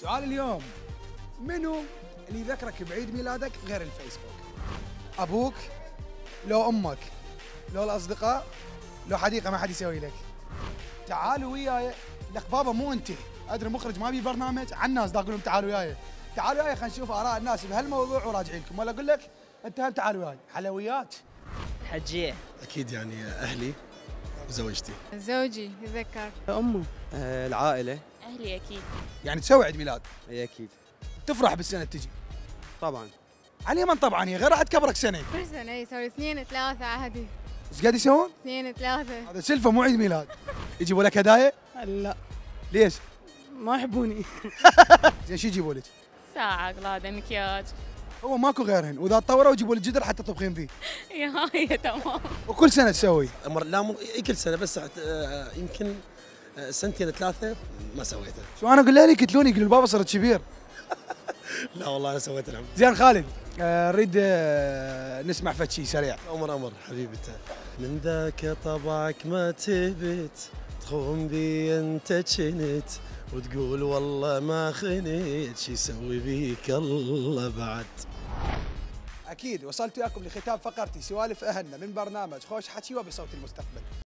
سؤال اليوم. منو اللي يذكرك بعيد ميلادك غير الفيسبوك؟ أبوك؟ لو أمك؟ لو الأصدقاء؟ لو حديقة ما حد يسوي لك. تعالوا وياي. لك بابا مو أنت. أدري مخرج ما بي برنامج. على الناس دا أقول لهم تعالوا وياي. تعالوا وياي خلينا نشوف آراء الناس بهالموضوع وراجعين لكم ولا أقول لك انت هم تعالوا وياي. حلويات. حجيه أكيد يعني أهلي وزوجتي. زوجي يذكر. أمه آه العائلة. أهلي أكيد. يعني تسوي عيد ميلاد. إي أكيد. تفرح بالسنة تجي. طبعا. على من طبعا هي غير راح تكبرك سنة. كل سنة يسوي اثنين ثلاثة عادي. إيش قاعد يسوون؟ اثنين ثلاثة. هذا سلفة مو عيد ميلاد. يجيبوا لك هدايا؟ لا. ليش؟ ما يحبوني. زين شو يجيبوا لك؟ ساعة قلاده مكياج هو ماكو غيرهن. وإذا تطوروا يجيبوا لك جدر حتى تطبخين فيه. يا هاي تمام. وكل سنة تسوي؟ أمر لا. إي كل سنة بس آه، يمكن سنتين ثلاثة ما سويته. شو أنا أقول لي؟ يقتلوني يقولوا البابا صرت كبير. لا والله أنا سويت العمر زين خالد آه، نريد آه، نسمع فد شيء سريع. عمر أمر حبيبته من ذاك طبعك ما تبت تخون بي أنت جنت وتقول والله ما خنيت شي يسوي بيك الله بعد. أكيد وصلت وياكم لختام فقرتي سوالف أهلنا من برنامج خوش حكي وبصوت المستقبل.